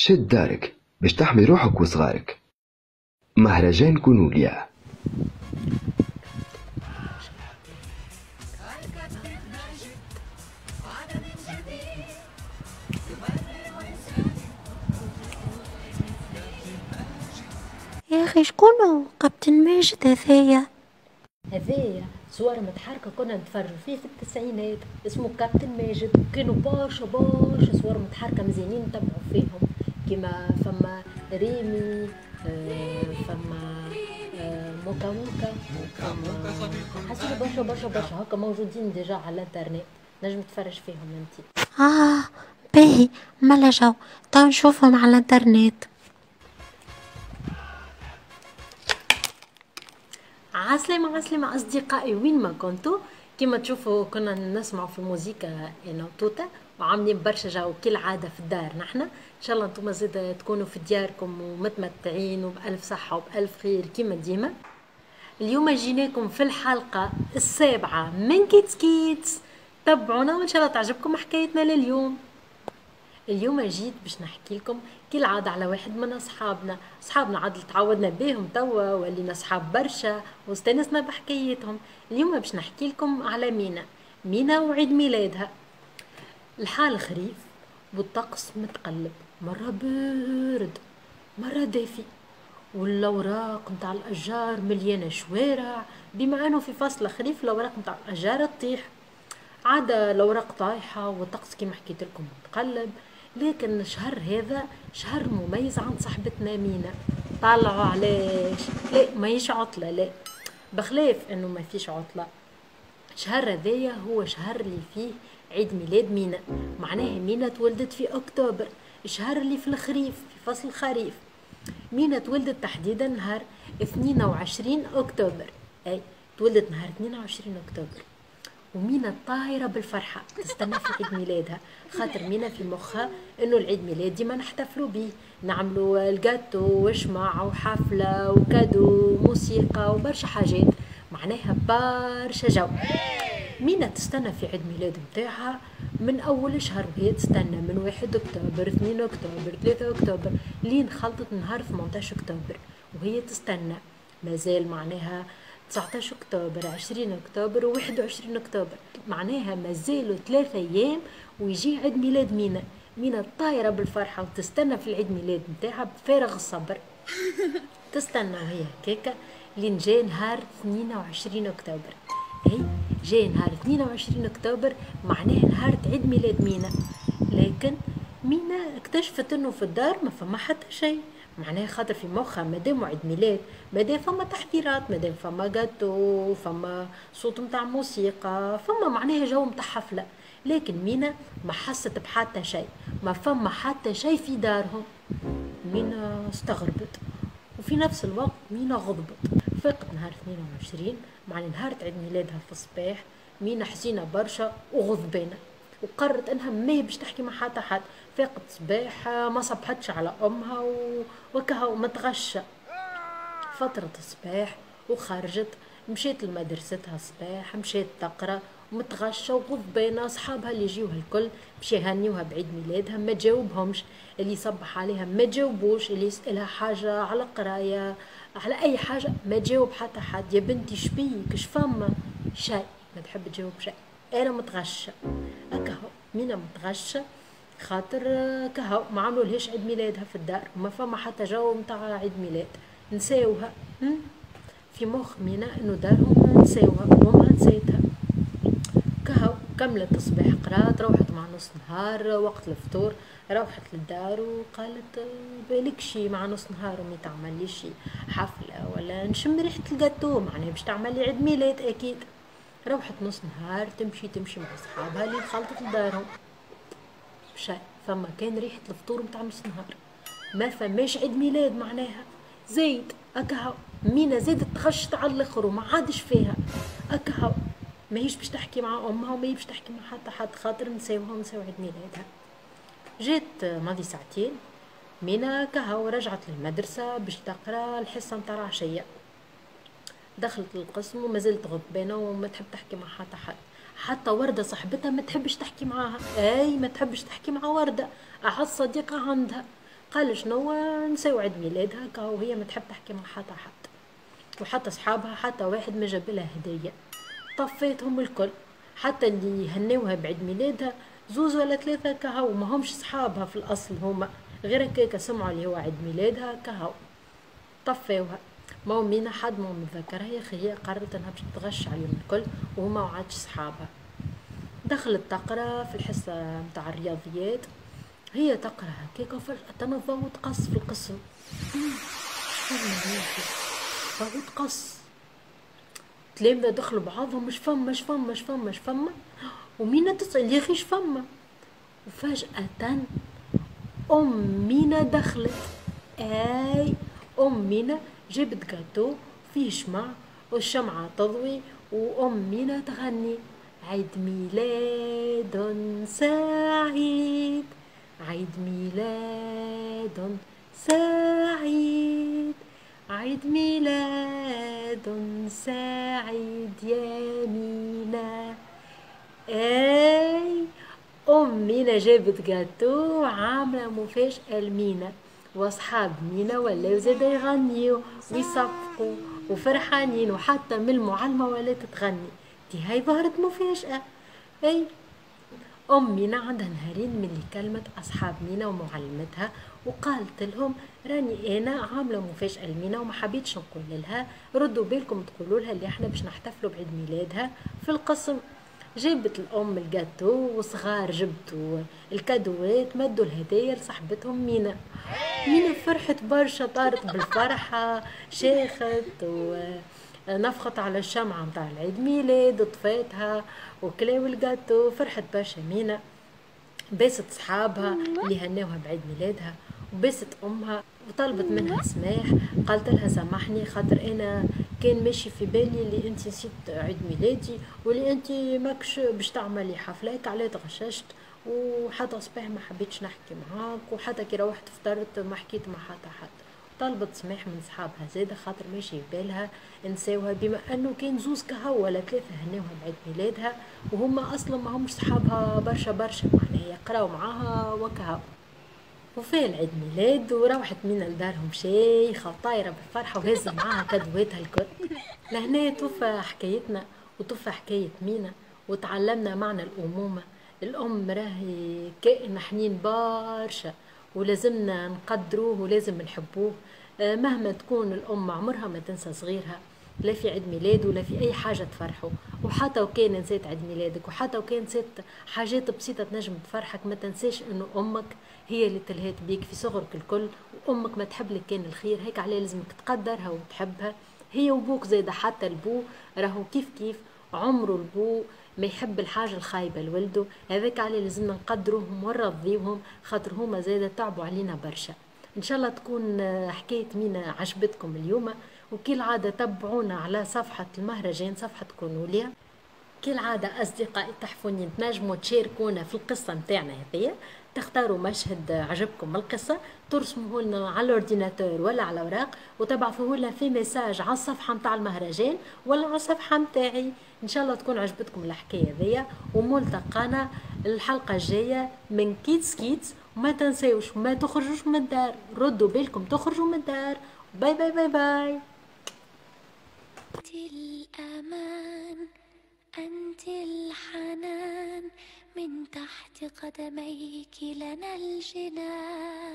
شد دارك باش تحمي روحك وصغارك. مهرجان كونوليا. يا أخي شكونه كابتن ماجد هذايا. هذايا صور متحركة كنا نتفرجوا فيه في التسعينات. اسمه كابتن ماجد كانوا برشا برشا صور متحركة مزيانين نتبعوا فيهم. كيما فما ريمي آه، فما آه، موكا موكا. فما حاسيلو برشا برشا برشا. هكا موجودين déjà على الانترنت. نجم تفرج فيهم انت. آه باهي. ملا جو تو نشوفهم على الانترنت. عسلامة عسلامة. أصدقائي وين ما كنتوا كما تشوفوا كنا نسمعوا في الموسيقى أنا وتوتا وعاملين برشا جو كالعادة في الدار. نحنا إن شاء الله أنتم زاد تكونوا في دياركم ومتمتعين وبألف صحة وبألف خير كما ديما. اليوم جيناكم في الحلقة السابعة من Kids Kids تبعونا وإن شاء الله تعجبكم حكايتنا لليوم. اليوم جيت باش نحكي لكم كالعادة على واحد من أصحابنا. أصحابنا عاد تعودنا بيهم توا ولينا أصحاب برشا واستانسنا بحكايتهم. اليوم باش نحكي لكم على مينا. مينا وعيد ميلادها. الحال خريف والطقس متقلب مرة بارد مرة دافي. والأوراق نتاع الأشجار مليانة شوارع بما أنه في فصل خريف الأوراق نتاع الأشجار تطيح. عادة الأوراق طايحة والطقس كيما حكيت لكم متقلب لكن الشهر هذا شهر مميز عند صاحبتنا مينا. طلعوا علاش؟ لا ماهيش عطلة لا. بخلاف إنه ما فيش عطلة. شهر هذايا هو شهر اللي فيه عيد ميلاد مينا. معناها مينا تولدت في أكتوبر الشهر اللي في الخريف في فصل الخريف. مينا تولدت تحديدا نهار 22 أكتوبر. أي تولدت نهار 22 أكتوبر. ومينا طايره بالفرحة تستنى في عيد ميلادها. خاطر مينا في مخها إنه العيد ميلاد ديما نحتفلوا به نعملوا الجاتو وشمع وحفلة وكادو وموسيقى وبرشا حاجات. معناها برشا جو. مينا تستنى في عيد ميلاد متاعها من أول شهر وهي تستنى من واحد أكتوبر اثنين أكتوبر ثلاثة أكتوبر لين خلطت نهار 18 أكتوبر وهي تستنى. مازال معناها 19 أكتوبر 20 أكتوبر و 21 أكتوبر. معناها مازالوا ثلاثة أيام ويجي عيد ميلاد مينا. مينا طايرة بالفرحة وتستنى في العيد ميلاد نتاعها بفارغ الصبر. تستنى وهي هكاكا لين جا نهار 22 أكتوبر. إي جا نهار 22 أكتوبر معناه نهار عيد ميلاد مينا. لكن مينا اكتشفت إنه في الدار ما فما حتى شيء. معناها خاطر في مخها مادام عيد ميلاد مادام فما تحضيرات مادام فما جاتو فما صوت متاع موسيقى فما معناها جو متاع حفله لكن مينا ما حست بحتى شيء ما فما حتى شيء في دارهم. مينا استغربت وفي نفس الوقت مينا غضبت. فاقت نهار 22 مع نهار عيد ميلادها في الصباح. مينا حزينة برشا وغضبانة وقررت إنها ما باش تحكي مع حتى حد. فاقت صباح ما صبحتش على أمها وكها متغشة فترة الصباح وخرجت مشيت لمدرستها الصباح مشيت تقرأ متغشة وغضبانة. أصحابها اللي يجيوها الكل باش يهنيوها بعيد ميلادها ما تجاوبهمش. اللي يصبح عليها ما تجاوبوش اللي يسألها حاجة على قراية على أي حاجة ما تجاوب حتى حد. يا بنتي شبيك شفما شيء. ما تحب تجاوب شيء. أنا متغشة أكهو مينا متغشة خاطر كهو ما عملوا لهاش عيد ميلادها في الدار. وما فما حتى جو متاع عيد ميلاد. نساوها. في مخ مينا إنه دارهم نساوها. وامها نسيتها. كهو كملت الصباح قرات روحت مع نص نهار وقت الفطور روحت للدار وقالت بالك شي مع نص نهار امي تعمل لي شي. حفلة ولا نشم ريحة الجاتو معناها باش تعمل لي عيد ميلاد أكيد. روحت نص نهار تمشي تمشي مع صحابها اللي خلطت لدارهم شي فما كان ريحة الفطور متاع نص نهار. ما فماش عيد ميلاد معناها. زيد أكهو. مينا زادت تخشت على الآخر وما عادش فيها. أكهو. ماهيش باش تحكي مع أمها وما باش تحكي مع حتى حد خاطر نساوها ونساو عيد ميلادها جات ماضي ساعتين مينا كهو رجعت للمدرسة باش تقرأ الحصة متاع العشية. دخلت للقسم وما زلت غضبانة وما تحب تحكي مع حتى حد. حتى وردة صاحبتها ما تحبش تحكي معاها. أي ما تحبش تحكي مع وردة. اعز صديقة عندها. قال شنو؟ نساو عيد ميلادها كاو هي ما تحب تحكي مع حتى حد. وحتى صحابها حتى واحد ما جاب لها هدية. طفيتهم الكل. حتى اللي هنوها بعيد ميلادها زوز ولا ثلاثة كهو ما همش صحابها في الأصل هما. غير هكاك سمعوا اللي هو عيد ميلادها كهو. طفيوها. ما مينا حد ما متذكرها. يا أخي هي قررت إنها باش تغش عليهم الكل وهما وعادش صحابها. دخلت تقرا في الحصة متاع الرياضيات. هي تقرا هكاك وفجأة تنظر وتقص في القسم فهو تقص تلامذة دخلوا بعضهم مش فما مش فما مش فما مش فما ومينا تسأل يا أخي فما وفجأة أم مينا دخلت. أي أم مينا جابت جاتو فيه شمع والشمعة تضوي وأم مينا تغني. عيد ميلاد سعيد. عيد ميلاد سعيد. عيد ميلاد سعيد يا مينا أي أم مينا جابت جاتو عاملة مفاجأة لمينا. وأصحاب مينا ولاو زادا يغنيو ويصفقوا وفرحانين وحتى من المعلمة ولات تغني دي هاي ظهرت مفاجأة. أي أم مينا عندها نهارين من اللي كلمت أصحاب مينا ومعلمتها وقالت لهم راني أنا عاملة مفاجأة لمينا وما حبيتش نقول لها ردوا بالكم تقولوا لها اللي إحنا باش نحتفلوا بعيد ميلادها. في القسم جابت الأم الجاتو وصغار جبتوا الكادوات مدوا الهدايا لصاحبتهم مينا. مينا فرحت برشا طارت بالفرحة شاخت ونفخت على الشمعة متاع العيد ميلاد طفاتها وكلاو الجاتو فرحت برشا مينا. باست صحابها اللي هناوها بعيد ميلادها وبست أمها وطلبت منها سماح. قالت لها سامحني خاطر أنا كان ماشي في بالي اللي انت نسيت عيد ميلادي واللي انت ماكش باش تعملي حفله هيك علاه تغششت. وحتى صباح ما حبيتش نحكي معاك وحتى كي روحت فطرت ما حكيت مع حتى حد. طلبت سماح من صحابها زاده خاطر ماشي في بالها نساوها بما انه كان زوز كهو ولا ثلاثة هناوها بعيد ميلادها وهما أصلا ما همش صحابها برشا برشا معناها يقراو معاها وكهو. وفي العيد ميلاد وروحت من لدارهم شيخة وطايرة بالفرحة وهزة معاها كدواتها الكل لهنا توفى حكايتنا وتوفى حكاية مينا وتعلمنا معنى الأمومة. الأم راهي كائن حنين برشا ولازمنا نقدروه ولازم نحبوه. آه، مهما تكون الأم عمرها ما تنسى صغيرها. لا في عيد ميلاد ولا في أي حاجة تفرحه. وحتى وكان نسيت عيد ميلادك وحتى وكان نسيت حاجات بسيطة تنجم تفرحك ما تنساش إنه أمك هي اللي تلهات بيك في صغرك الكل. وأمك ما تحب لك كان الخير هيك عليه لازمك تقدرها وتحبها. هي وبوك زايدة حتى البو راهو كيف كيف. عمره البو ما يحب الحاجة الخايبة لولده. هذاك عليه لازمنا نقدروهم ونرضيوهم خاطر هما زايدة تعبوا علينا برشا. إن شاء الله تكون حكاية مينا عجبتكم اليوم. وكالعادة تبعونا على صفحة المهرجان صفحة كونوليا. كالعادة أصدقائي تحفوني تنجموا تشاركونا في القصة متاعنا هذيا. تختاروا مشهد عجبكم القصة ترسموه لنا على ال ordinateur ولا على اوراق وتبعثوه لنا في message على الصفحة متاع المهرجان ولا على الصفحة متاعي. إن شاء الله تكون عجبتكم الحكاية ذي وملتقانا الحلقة الجاية من Kids Kids وما تنسيوش ما تخرجوش من الدار. ردوا بالكم تخرجوا من الدار. bye bye bye bye. تحت قدميك لنا الجنان